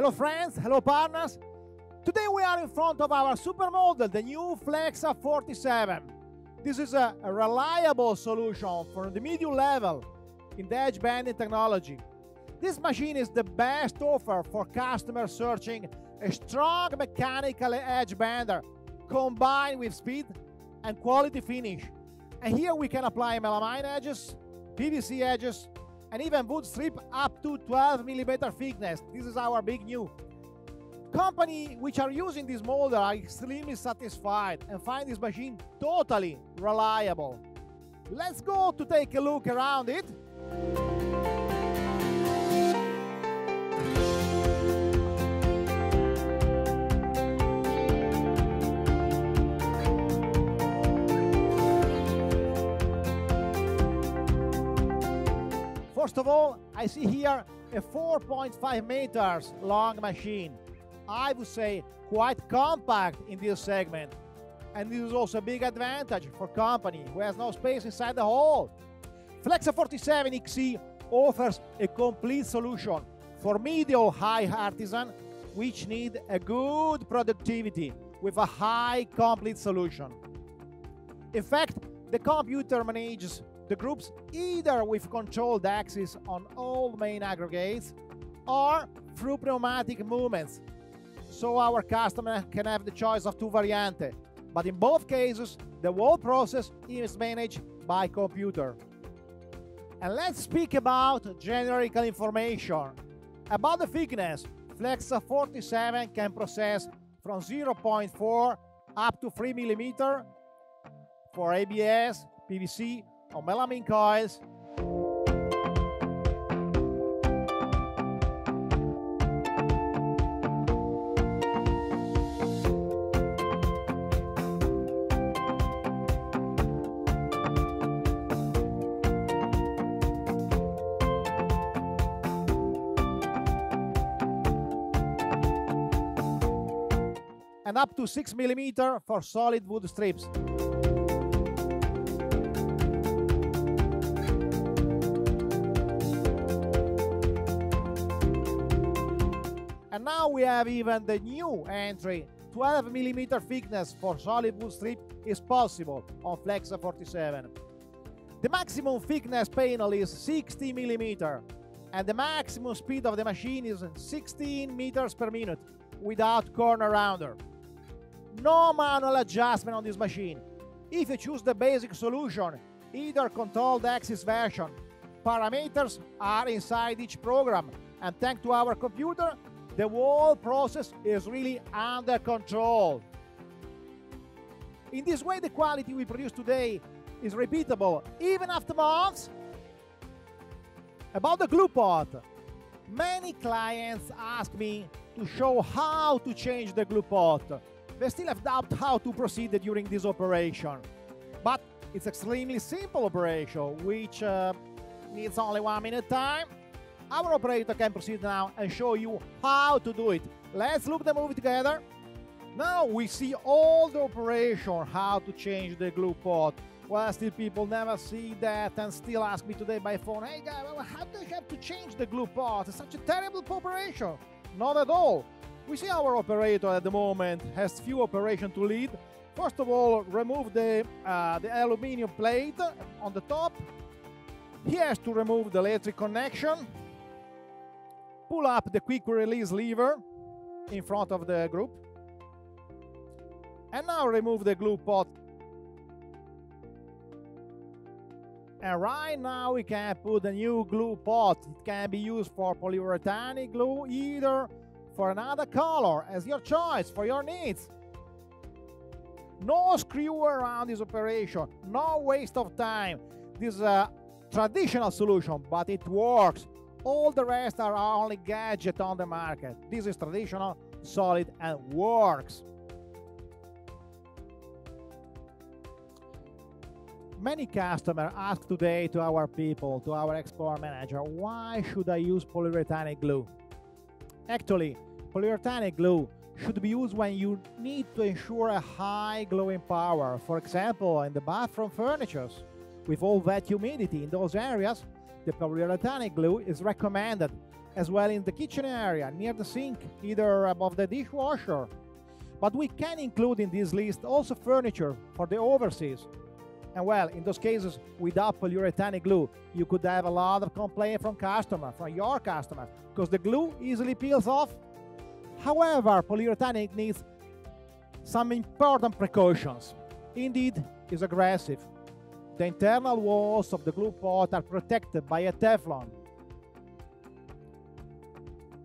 Hello friends, hello partners. Today we are in front of our supermodel, the new Flexa 47. This is a, reliable solution for the medium level in the edge banding technology. This machine is the best offer for customers searching a strong mechanical edge bender combined with speed and quality finish. And here we can apply melamine edges, PVC edges, and even wood strip up to 12 millimeter thickness. This is our big new. Company which are using this molder are extremely satisfied and find this machine totally reliable. Let's go to take a look around it. First of all, I see here a 4.5 meters long machine. I would say quite compact in this segment. And this is also a big advantage for company who has no space inside the hole. Flexa 47 XE offers a complete solution for medium high artisan which need a good productivity with a high complete solution. In fact, the computer manages the groups either with controlled axis on all main aggregates or through pneumatic movements. So our customer can have the choice of two variantes, but in both cases, the whole process is managed by computer. And let's speak about generic information. About the thickness, Flexa 47 can process from 0.4 up to 3 mm for ABS, PVC, or melamine coils. and up to 6 mm for solid wood strips. And now we have even the new entry 12 mm thickness for solid wood strip is possible on Flexa 47. The maximum thickness panel is 60 mm and the maximum speed of the machine is 16 meters per minute without corner rounder. No manual adjustment on this machine. If you choose the basic solution, either controlled axis version, parameters are inside each program and thanks to our computer, the whole process is really under control. In this way, the quality we produce today is repeatable even after months. About the glue pot, many clients ask me to show how to change the glue pot. They still have doubt how to proceed during this operation. But it's extremely simple operation, which uh, needs only one minute time our operator can proceed now and show you how to do it. Let's loop the movie together. Now we see all the operation, how to change the glue pot. Well, still people never see that and still ask me today by phone, hey guy, well, how do you have to change the glue pot? It's such a terrible operation. Not at all. We see our operator at the moment has few operation to lead. First of all, remove the, uh, the aluminium plate on the top. He has to remove the electric connection pull up the quick release lever in front of the group. And now remove the glue pot. And right now we can put a new glue pot. It can be used for polyurethane glue, either for another color, as your choice, for your needs. No screw around this operation, no waste of time. This is a traditional solution, but it works all the rest are only gadget on the market. This is traditional, solid, and works. Many customers ask today to our people, to our export manager, why should I use polyurethane glue? Actually, polyurethane glue should be used when you need to ensure a high gluing power. For example, in the bathroom furnitures, with all that humidity in those areas, the polyurethane glue is recommended as well in the kitchen area, near the sink, either above the dishwasher. But we can include in this list also furniture for the overseas. And well, in those cases, without polyurethanic glue, you could have a lot of complaint from customer, from your customer, because the glue easily peels off. However, polyurethanic needs some important precautions. Indeed, is aggressive. The internal walls of the glue pot are protected by a Teflon.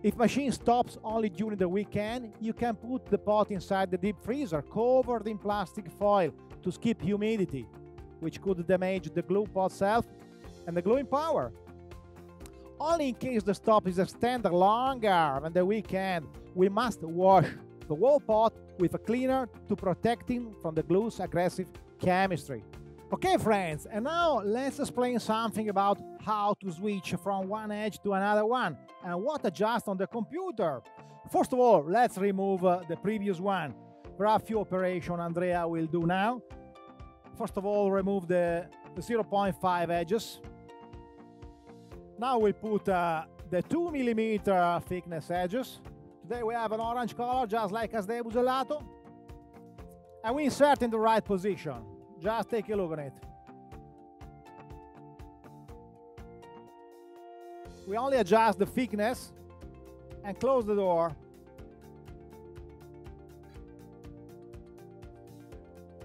If machine stops only during the weekend, you can put the pot inside the deep freezer covered in plastic foil to skip humidity, which could damage the glue pot self and the gluing power. Only in case the stop is extended longer than the weekend, we must wash the wall pot with a cleaner to protect it from the glue's aggressive chemistry. Okay, friends, and now let's explain something about how to switch from one edge to another one and what adjust on the computer. First of all, let's remove uh, the previous one. There are a few operations Andrea will do now. First of all, remove the, the 0.5 edges. Now we put uh, the 2 millimeter thickness edges. Today we have an orange color, just like as the Busellato. And we insert in the right position. Just take a look at it. We only adjust the thickness and close the door.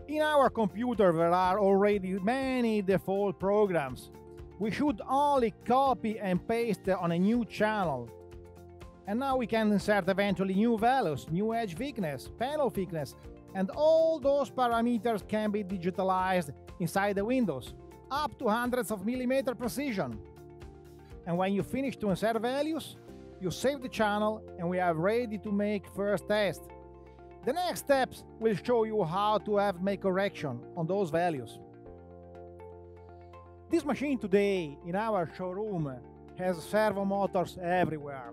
In our computer there are already many default programs. We should only copy and paste on a new channel. And now we can insert eventually new values, new edge thickness, panel thickness, and all those parameters can be digitalized inside the windows, up to hundreds of millimeter precision. And when you finish to insert values, you save the channel and we are ready to make first test. The next steps will show you how to have make correction on those values. This machine today in our showroom has servo motors everywhere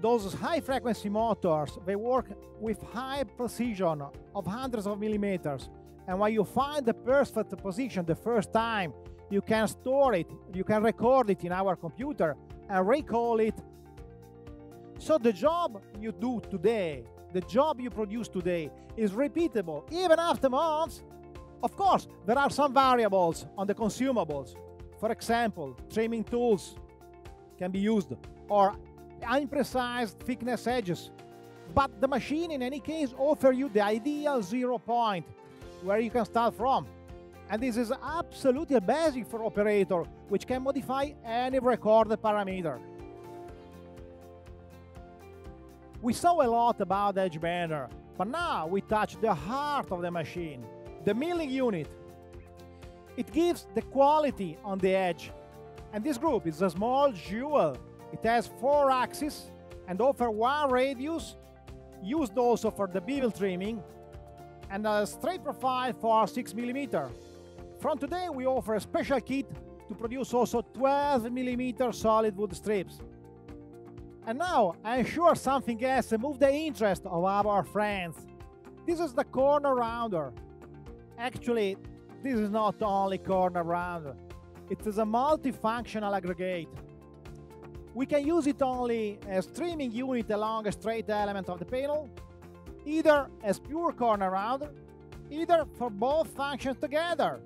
those high frequency motors, they work with high precision of hundreds of millimeters. And when you find the perfect position the first time, you can store it, you can record it in our computer and recall it. So the job you do today, the job you produce today is repeatable even after months. Of course, there are some variables on the consumables. For example, trimming tools can be used or imprecise thickness edges. But the machine in any case offer you the ideal zero point where you can start from. And this is absolutely basic for operator, which can modify any recorded parameter. We saw a lot about Edge Bender, but now we touch the heart of the machine, the milling unit. It gives the quality on the edge. And this group is a small jewel it has four axes and offer one radius, used also for the bevel trimming, and a straight profile for our 6 mm. From today we offer a special kit to produce also 12 mm solid wood strips. And now I'm sure something else moved the interest of our friends. This is the corner rounder. Actually, this is not only corner rounder. It is a multifunctional aggregate we can use it only as trimming unit along a straight element of the panel, either as pure corner round, either for both functions together.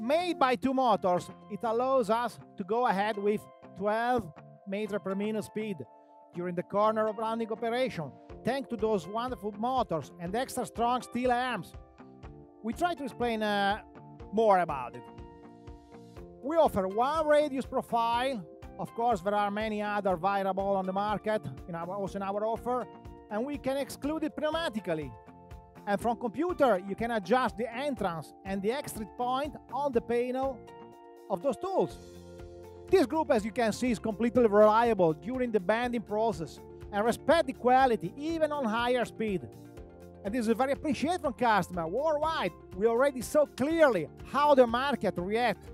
Made by two motors, it allows us to go ahead with 12 meter per minute speed during the corner of rounding operation, thanks to those wonderful motors and extra strong steel arms. We try to explain uh, more about it. We offer one radius profile of course, there are many other variables on the market, in our, also in our offer, and we can exclude it pneumatically. And from computer, you can adjust the entrance and the exit point on the panel of those tools. This group, as you can see, is completely reliable during the bending process and respect the quality even on higher speed. And this is very appreciated from customer worldwide. We already saw clearly how the market react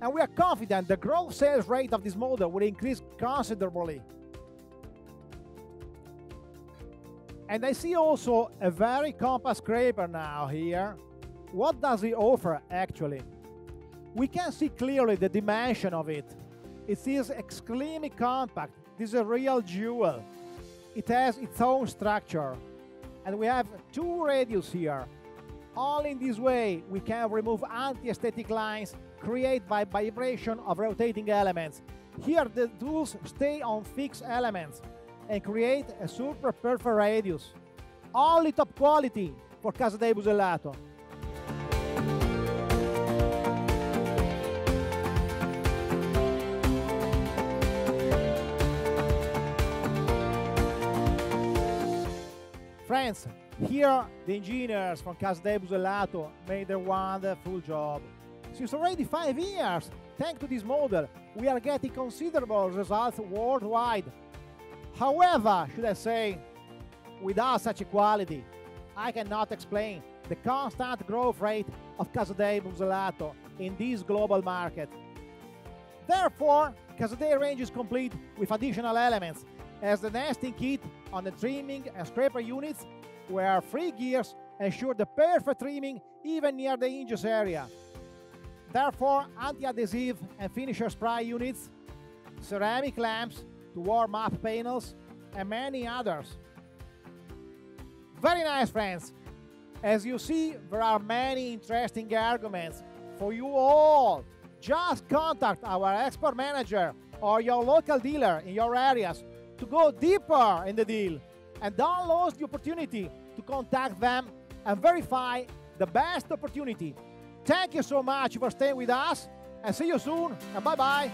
and we are confident the growth sales rate of this model will increase considerably. And I see also a very compact scraper now here. What does it offer actually? We can see clearly the dimension of it. It is extremely compact. This is a real jewel. It has its own structure. And we have two radius here. All in this way we can remove anti-aesthetic lines created by vibration of rotating elements. Here the tools stay on fixed elements and create a super perfect radius. Only top quality for Casadei Busellato. Friends, here the engineers from Casadei Busellato made a wonderful job. Since already five years, thanks to this model, we are getting considerable results worldwide. However, should I say, without such a quality, I cannot explain the constant growth rate of Casadei Busellato in this global market. Therefore, Casadei range is complete with additional elements as the nesting kit on the trimming and scraper units where three gears ensure the perfect trimming even near the hinges area. Therefore, anti-adhesive and finisher spray units, ceramic lamps to warm up panels, and many others. Very nice, friends. As you see, there are many interesting arguments for you all. Just contact our expert manager or your local dealer in your areas to go deeper in the deal and don't lose the opportunity to contact them and verify the best opportunity. Thank you so much. For staying with us. And see you soon. And bye bye.